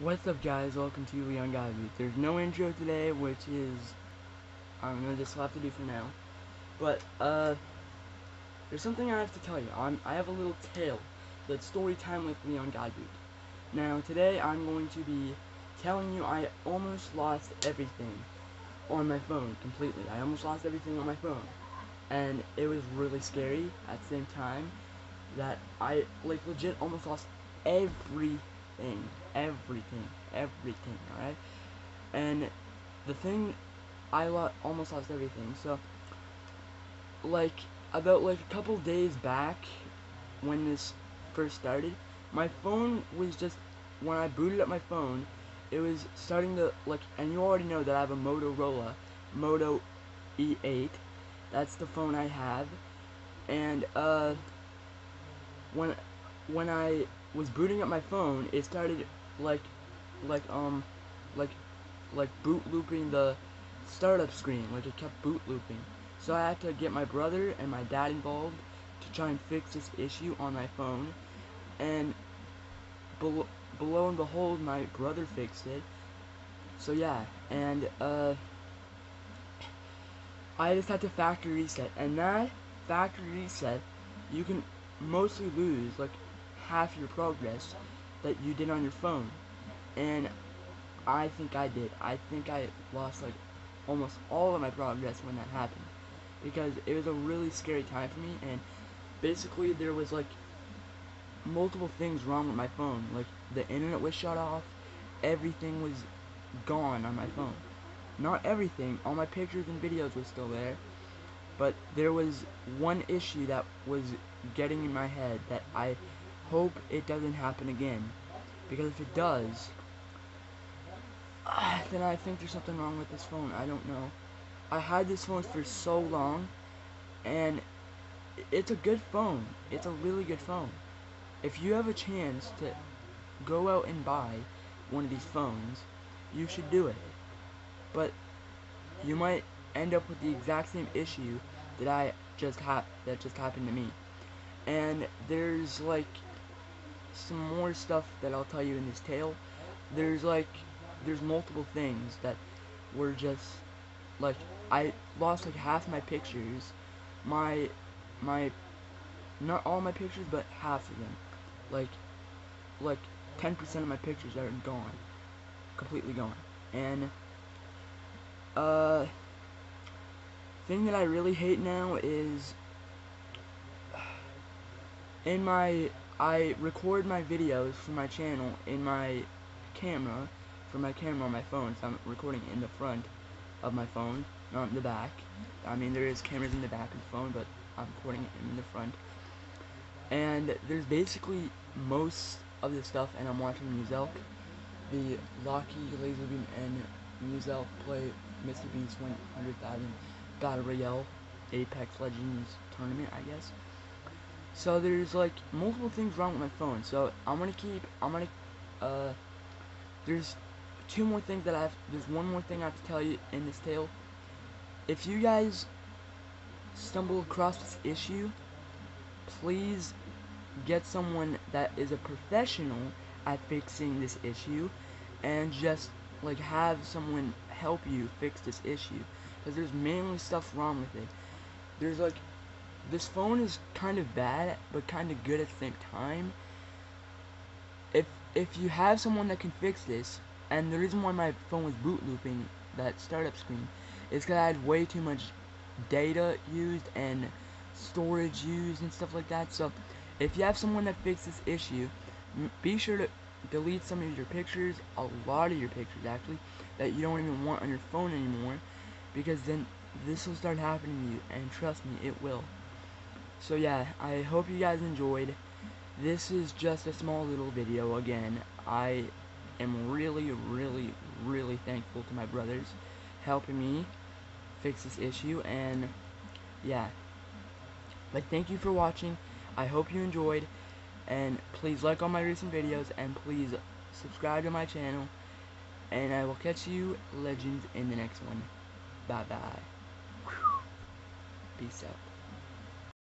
What's up guys, welcome to Leon Godbout. There's no intro today, which is, I don't know, this will have to do for now. But, uh, there's something I have to tell you. I'm, I have a little tale, that's story time with Leon Godbout. Now, today I'm going to be telling you I almost lost everything on my phone, completely. I almost lost everything on my phone. And it was really scary at the same time that I, like, legit almost lost everything everything, everything, everything, alright? And the thing, I lo almost lost everything, so, like, about, like, a couple days back, when this first started, my phone was just, when I booted up my phone, it was starting to, like, and you already know that I have a Motorola, Moto E8, that's the phone I have, and, uh, when, when I was booting up my phone, it started like, like um, like, like boot looping the startup screen. Like it kept boot looping. So I had to get my brother and my dad involved to try and fix this issue on my phone. And below, below and behold, my brother fixed it. So yeah, and uh, I just had to factory reset. And that factory reset, you can mostly lose like half your progress that you did on your phone. And I think I did. I think I lost like almost all of my progress when that happened. Because it was a really scary time for me and basically there was like multiple things wrong with my phone. Like the internet was shut off, everything was gone on my phone. Not everything, all my pictures and videos were still there, but there was one issue that was getting in my head that I hope it doesn't happen again. Because if it does, uh, then I think there's something wrong with this phone. I don't know. I had this phone for so long, and it's a good phone. It's a really good phone. If you have a chance to go out and buy one of these phones, you should do it. But you might end up with the exact same issue that I just hap that just happened to me. And there's like some more stuff that I'll tell you in this tale. There's like, there's multiple things that were just, like, I lost like half my pictures. My, my, not all my pictures, but half of them. Like, like 10% of my pictures are gone. Completely gone. And, uh, thing that I really hate now is in my I record my videos for my channel in my camera, for my camera on my phone, so I'm recording in the front of my phone, not in the back. I mean, there is cameras in the back of the phone, but I'm recording it in the front. And there's basically most of the stuff, and I'm watching Muselk, the Lachy, LazarBeam, and Muselk play Mr. Beast 100,000 Battle Royale Apex Legends tournament, I guess. So there's like multiple things wrong with my phone. So I'm gonna keep. I'm gonna. Uh, there's two more things that I have. There's one more thing I have to tell you in this tale. If you guys stumble across this issue, please get someone that is a professional at fixing this issue, and just like have someone help you fix this issue because there's mainly stuff wrong with it. There's like this phone is kind of bad, but kind of good at the same time. If if you have someone that can fix this, and the reason why my phone was boot looping that startup screen is because I had way too much data used and storage used and stuff like that. So if you have someone that fixes this issue, be sure to delete some of your pictures, a lot of your pictures actually, that you don't even want on your phone anymore, because then this will start happening to you, and trust me, it will. So yeah, I hope you guys enjoyed. This is just a small little video again. I am really, really, really thankful to my brothers helping me fix this issue and yeah. But thank you for watching. I hope you enjoyed and please like all my recent videos and please subscribe to my channel and I will catch you legends in the next one. Bye bye. Peace out.